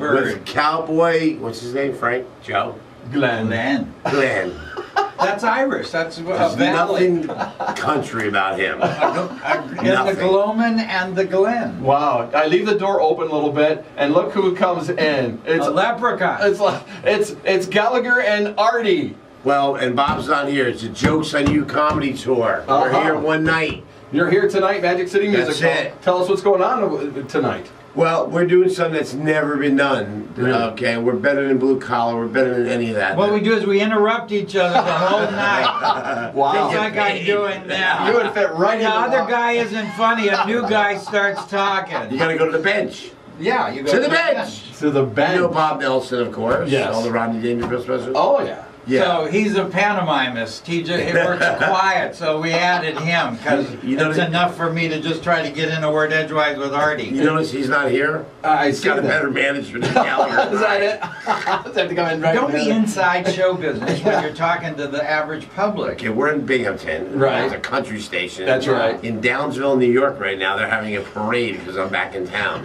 Bird. with Cowboy. What's his name? Frank Joe Glenn. Glenn. Glenn. That's Irish. That's a There's valley. nothing country about him. In the Nothing. Gloman and the Glen. Wow. I leave the door open a little bit, and look who comes in. It's a leprechaun. it's like it's it's Gallagher and Artie. Well, and Bob's not here. It's a Jokes on You comedy tour. We're Uh-huh. here one night. You're here tonight, Magic City Music That's Hall. it. Tell us what's going on w- tonight. Well, we're doing something that's never been done. Really? Okay, we're better than blue collar. We're better than any of that. What we do is we interrupt each other the whole night. Wow. Just like I'm doing now. You would fit right the in the other wa- guy isn't funny. A new guy starts talking. you got to go to the bench. Yeah, you go To the bench. to the bench. You bench. know Bob Nelson, of course. Yes. All the Rodney Dangerfield specials. Oh yeah. Yeah. So he's a pantomimist. He just he works quiet, so we added him because You know it's that- enough for me to just try to get in a word edgewise with Artie. you notice he's not here? I He's got a better manager than Gallagher. Is that it? I have to come in right Don't be inside show business when you're talking to the average public. Okay, we're in Binghamton. Right. It's a country station. That's right. In Downsville, New York, right now, they're having a parade because I'm back in town.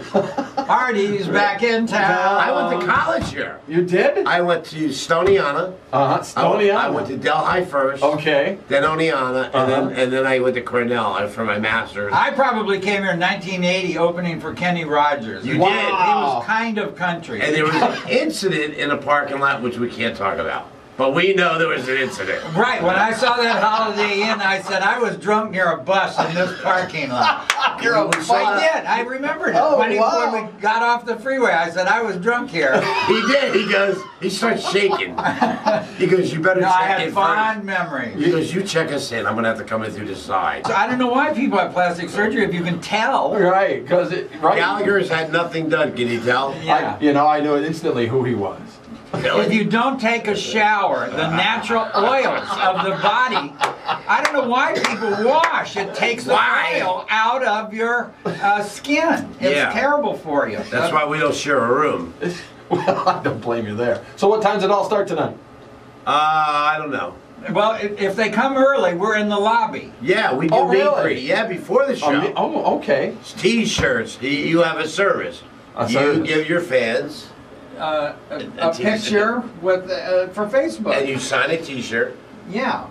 Artie's back in town. I went to college here. You did? I went to Stoniana. Uh huh. I went, Stoniana. I went to Delhi first. Okay. Then Oneonta, and Uh-huh. then and then I went to Cornell uh, for my master's. I probably came here in 1980 opening for Kenny Rogers. You He did. was kind of country. and there was an incident in a parking lot which we can't talk about, but we know there was an incident. Right, when I saw that Holiday Inn, I said I was drunk near a bus in this parking lot. You're a We saw I that. did, I remembered it. Oh, when, he, wow. when we got off the freeway, I said I was drunk here. He did. He goes. He starts shaking. He goes. You better No, check I had in fond first. memories. He goes. You check us in. I'm gonna have to come in through the side. So I don't know why people have plastic surgery if you can tell. Right, because it right. Gallagher's had nothing done. Can you tell? Yeah. I, you know, I knew instantly who he was. If you don't take a shower, the natural oils of the body, I don't know why people wash. It takes the Why? oil out of your uh, skin. It's Yeah. terrible for you. That's why we don't share a room. Well, I don't blame you there. So, what time does it all start tonight? Uh, I don't know. Well, if, if they come early, we're in the lobby. Yeah, we do Oh, meet and really? Yeah, before the show. Oh, oh, okay. T-shirts. You- You have a service. A you give your fans, Uh, a, a A t-shirt. picture with uh, for Facebook. and you sign a T-shirt. Yeah.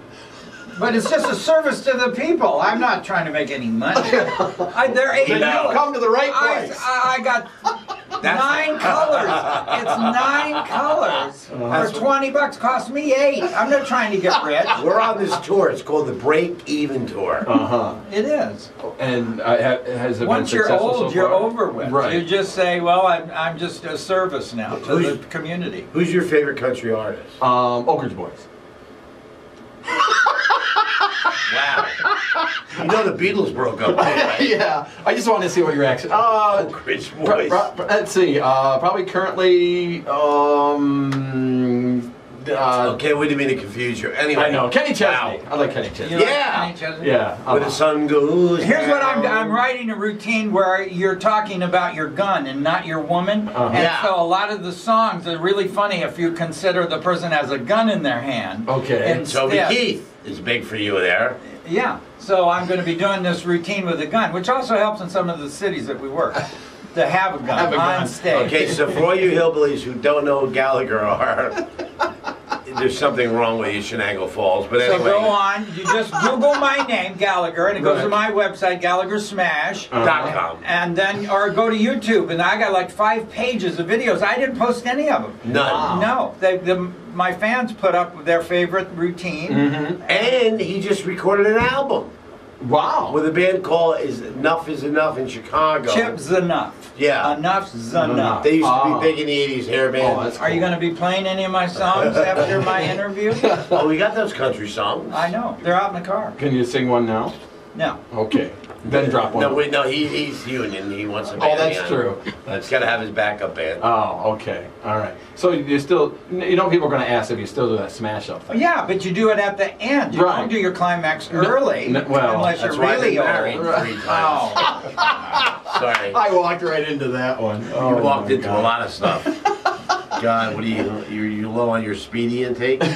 But it's just a service to the people. I'm not trying to make any money. I, they're eight you dollars. come to the right place. I, I got That's- nine colors. It's nine colors Uh-huh. for twenty bucks. Cost me eight. I'm not trying to get rich. We're on this tour. It's called the Break Even Tour. Uh huh. It is. And uh, ha- has it Once been you're successful old, so you're far? over with. Right. You just say, "Well, I'm, I'm just a service now to Who's- the community." Who's your favorite country artist? Um, Oak Ridge Boys. You know the Beatles broke up, yeah, I just wanted to see what your reaction. Uh, Oak Ridge pro- Boys. pro- pro- let's see. Uh, probably currently. Um, uh, Okay, we didn't mean to confuse you. Anyway. I know Kenny Chesney. Wow. I like Kenny Chesney. You like Yeah. Kenny Chesney? Yeah. When the sun goes Here's what I'm. I'm writing a routine where you're talking about your gun and not your woman. Uh-huh. And Yeah. so a lot of the songs are really funny if you consider the person has a gun in their hand. Okay. Instead. Toby Keith is big for you there. Yeah. So I'm going to be doing this routine with a gun, which also helps in some of the cities that we work to have a gun Have a on gun. stage. Okay, so for all you hillbillies who don't know who Gallagher are, there's something wrong with you, Chenango Forks. But anyway. So anyway. go on. You just Google my name, Gallagher, and it goes to my website, GallagherSmash.com. Smash. Dot. And then, or go to YouTube, and I got like five pages of videos. I didn't post any of them. None. No, they, the, my fans put up their favorite routine. Mm-hmm. And he just recorded an album Wow. with a band called "Is Enough Is Enough" in Chicago. Chip Z'Nuff. Yeah. Enuff Z'Nuff. They used to be oh. big in the '80s hair Oh, band. Are you going to be playing any of my songs after my interview? oh, we got those country songs. I know. They're out in the car. Can you sing one now? No. Okay. Then drop one. No, wait, no, he, he's union. He wants a Oh, band. that's true. He's That's got to have his backup band. Oh, okay. All right. So you still, you know, people are going to ask if you still do that smash up thing. Yeah, but you do it at the end. You Right. don't do your climax early. no, well, unless That's you're why really they married old. three times. Oh. Sorry. I walked right into that one. You Oh, walked into God. a lot of stuff. God, what are you? You're you low on your speedy intake? Do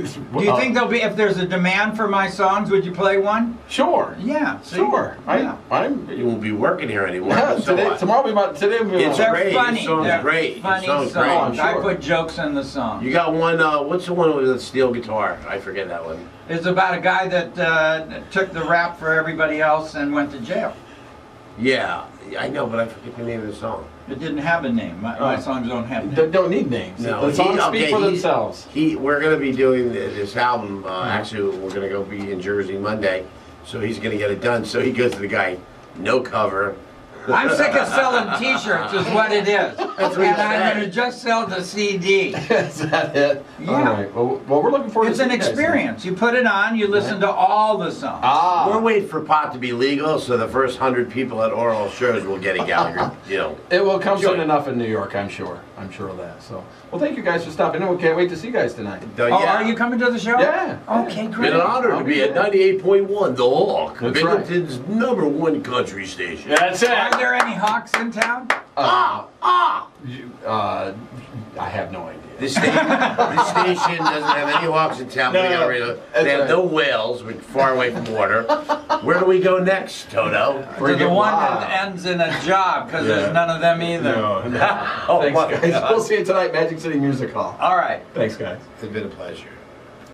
you think there'll be, if there's a demand for my songs, would you play one? Sure. Yeah. see? Sure. Yeah. I, I'm. You won't be working here anymore. Yeah, so today, what? tomorrow we might. Today we It's might. They're great. Your funny. song's They're great. Your song's songs. great. Oh, I'm I put jokes in the song. You got one. Uh, what's the one with the steel guitar? I forget that one. It's about a guy that uh, took the rap for everybody else and went to jail. Yeah, I know, but I forget the name of the song. It didn't have a name. My, my songs don't have They names. don't need names. No, the songs he- speak for he- themselves. He, we're gonna be doing th- this album. Uh, Actually, we're gonna go be in Jersey Monday, so he's gonna get it done. So he goes to the guy, no cover. I'm sick of selling T-shirts, is what it is. what and he I'm going to just sell the CD. Is that it? Yeah. All right. Well, well, we're looking forward It's to an seeing you guys then. experience. You put it on, you listen to all the songs. Ah. We're waiting for pot to be legal, so the first hundred people at oral shows will get a Gallagher. you know. It will come Sure. soon enough in New York, I'm sure. I'm sure of that. So, well, thank you guys for stopping in. We can't wait to see you guys tonight. The- Oh, yeah. are you coming to the show? Yeah. Okay, great. Been an honor I'll to be be at 98.1 The Hawk, That's right. Binghamton's number one country station. That's Are there any Hawks in town? Uh, you- uh, I have no idea. This station, this station doesn't have any hawks in town. No, we got rid of- they have right. no whales. We're far away from water. Where do we go next, Toto? We're to the one wild. that ends in a job, because Yeah. there's none of them either. oh Thanks, my guys. We'll see you tonight, Magic City Music Hall. All right. Thanks, guys. It's been a pleasure.